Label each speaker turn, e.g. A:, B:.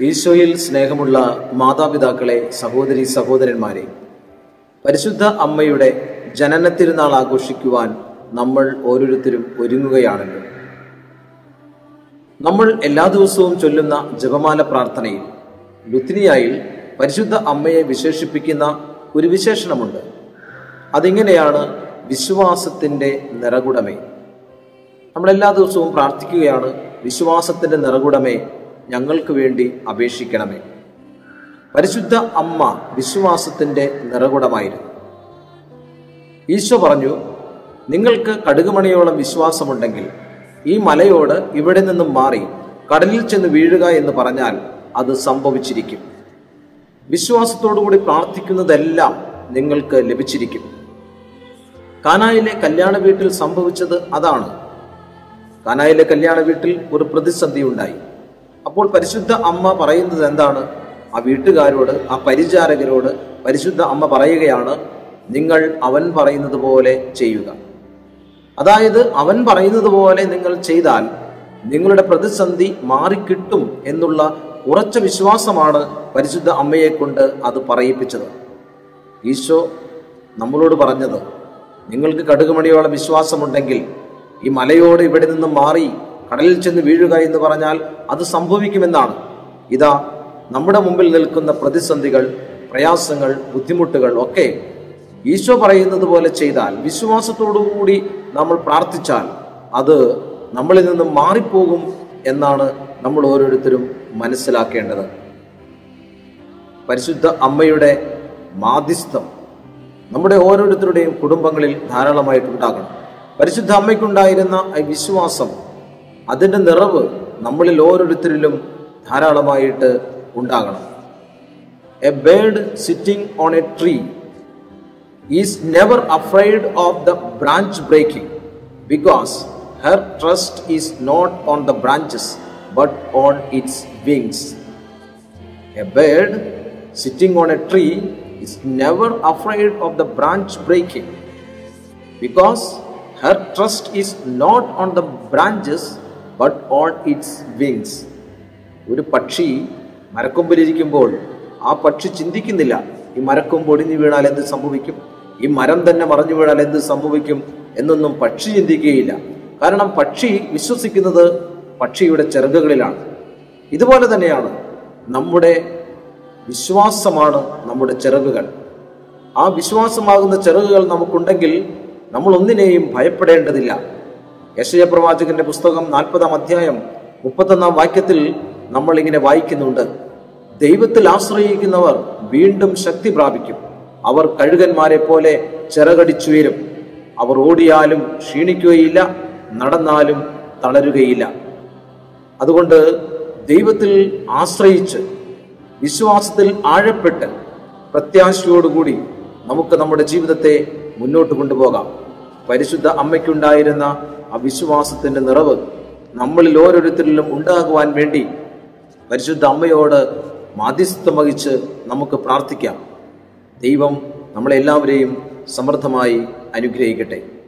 A: ഈശോയിൽ സ്നേഹമുള്ള മാതാപിതാക്കളെ സഹോദരി സഹോദരന്മാരെ പരിശുദ്ധ അമ്മയുടെ ജനന തിരുനാൾ ആഘോഷിക്കുവാൻ നമ്മൾ ഓരോരുത്തരും ഒരുങ്ങുകയാണല്ലോ. നമ്മൾ എല്ലാ ദിവസവും ചൊല്ലുന്ന ജപമാല പ്രാർത്ഥനയിൽ ലുത്തിനിയായിൽ പരിശുദ്ധ അമ്മയെ വിശേഷിപ്പിക്കുന്ന ഒരു വിശേഷണമുണ്ട്. അതിങ്ങനെയാണ് വിശ്വാസത്തിന്റെ നിറകുടമേ? നമ്മൾ എല്ലാ ദിവസവും പ്രാർത്ഥിക്കുകയാണ് വിശ്വാസത്തിന്റെ നിറകുടമേ ഞങ്ങൾക്ക് വേണ്ടി അപേക്ഷിക്കണമേ. പരിശുദ്ധ അമ്മ വിശ്വാസത്തിന്റെ നിറകുടമായിരുന്നു. ഈശോ പറഞ്ഞു നിങ്ങൾക്ക് കടുകുമണിയോളം വിശ്വാസമുണ്ടെങ്കിൽ ഈ മലയോട് ഇവിടെ നിന്നും മാറി കടലിൽ ചെന്ന് വീഴുക എന്ന് പറഞ്ഞാൽ അത് സംഭവിച്ചിരിക്കും. വിശ്വാസത്തോടുകൂടി പ്രാർത്ഥിക്കുന്നതെല്ലാം നിങ്ങൾക്ക് ലഭിച്ചിരിക്കും. കാനായിലെ കല്യാണ വീട്ടിൽ സംഭവിച്ചത് അതാണ്. കാനായിലെ കല്യാണ വീട്ടിൽ ഒരു പ്രതിസന്ധി ഉണ്ടായി അപ്പോൾ പരിശുദ്ധ അമ്മ പറയുന്നത് എന്താണ്? ആ വീട്ടുകാരോട് ആ പരിചാരകരോട് പരിശുദ്ധ അമ്മ പറയുകയാണ് നിങ്ങൾ അവൻ പറയുന്നത് പോലെ ചെയ്യുക. അതായത് അവൻ പറയുന്നത് പോലെ നിങ്ങൾ ചെയ്താൽ നിങ്ങളുടെ പ്രതിസന്ധി മാറിക്കിട്ടും എന്നുള്ള ഉറച്ച വിശ്വാസമാണ് പരിശുദ്ധ അമ്മയെ കൊണ്ട് അത് പറയിപ്പിച്ചത്. ഈശോ നമ്മളോട് പറഞ്ഞത് നിങ്ങൾക്ക് കടുകുമണിയോളം വിശ്വാസമുണ്ടെങ്കിൽ ഈ മലയോട് ഇവിടെ നിന്ന് മാറി കടലിൽ ചെന്ന് വീഴുക എന്ന് പറഞ്ഞാൽ അത് സംഭവിക്കുമെന്നാണ്. ഇതാ നമ്മുടെ മുമ്പിൽ നിൽക്കുന്ന പ്രതിസന്ധികൾ പ്രയാസങ്ങൾ ബുദ്ധിമുട്ടുകൾ ഒക്കെ ഈശോ പറയുന്നത് പോലെ ചെയ്താൽ വിശ്വാസത്തോടുകൂടി നമ്മൾ പ്രാർത്ഥിച്ചാൽ അത് നമ്മളിൽ നിന്നും മാറിപ്പോകും എന്നാണ് നമ്മൾ ഓരോരുത്തരും മനസ്സിലാക്കേണ്ടത്. പരിശുദ്ധ അമ്മയുടെ മാധ്യസ്ഥം നമ്മുടെ ഓരോരുത്തരുടെയും കുടുംബങ്ങളിൽ ധാരാളമായിട്ടുണ്ടാകണം പരിശുദ്ധ അമ്മയ്ക്കുണ്ടായിരുന്ന വിശ്വാസം അതിന്റെ നിറവ് നമ്മളിൽ ഓരോരുത്തരിലും ധാരാളമായിട്ട് ഉണ്ടാകണം. A bird sitting on a tree is never afraid of the branch breaking because her trust is not on the branches but on its wings a bird sitting on a tree is never afraid of the branch breaking because her trust is not on the branches but on its wings ഒരു പക്ഷി മരക്കൊമ്പിലിരിക്കുമ്പോൾ ആ പക്ഷി ചിന്തിക്കുന്നില്ല ഈ മരക്കൊമ്പ് ഒടിഞ്ഞു വീണാൽ എന്ത് സംഭവിക്കും? ഈ മരം തന്നെ മറഞ്ഞു വീണാൽ എന്ത് സംഭവിക്കും? എന്നൊന്നും പക്ഷി ചിന്തിക്കുകയില്ല. കാരണം പക്ഷി വിശ്വസിക്കുന്നത് പക്ഷിയുടെ ചിറകുകളിലാണ്. ഇതുപോലെ തന്നെയാണ് നമ്മുടെ വിശ്വാസമാണ് നമ്മുടെ ചിറകുകൾ. ആ വിശ്വാസമാകുന്ന ചിറകുകൾ നമുക്കുണ്ടെങ്കിൽ നമ്മൾ ഒന്നിനെയും ഭയപ്പെടേണ്ടതില്ല. യശയ പ്രവാചകന്റെ പുസ്തകം നാൽപ്പതാം അധ്യായം മുപ്പത്തൊന്നാം വാക്യത്തിൽ നമ്മൾ ഇങ്ങനെ വായിക്കുന്നുണ്ട്. ദൈവത്തിൽ ആശ്രയിക്കുന്നവർ വീണ്ടും ശക്തി പ്രാപിക്കും. അവർ കഴുകന്മാരെ പോലെ ചിറകടിച്ചുയരും. അവർ ഓടിയാലും ക്ഷീണിക്കുകയില്ല നടന്നാലും തളരുകയില്ല. അതുകൊണ്ട് ദൈവത്തിൽ ആശ്രയിച്ച് വിശ്വാസത്തിൽ ആഴപ്പെട്ട് പ്രത്യാശയോടുകൂടി നമുക്ക് നമ്മുടെ ജീവിതത്തെ മുന്നോട്ട് കൊണ്ടുപോകാം. പരിശുദ്ധ അമ്മയ്ക്കുണ്ടായിരുന്ന ആ വിശ്വാസത്തിന്റെ നിറവ് നമ്മളിൽ ഓരോരുത്തരിലും ഉണ്ടാകുവാൻ വേണ്ടി പരിശുദ്ധ അമ്മയോട് മാധ്യസ്ഥം വഹിച്ച് നമുക്ക് പ്രാർത്ഥിക്കാം. ദൈവം നമ്മളെല്ലാവരെയും സമൃദ്ധമായി അനുഗ്രഹിക്കട്ടെ.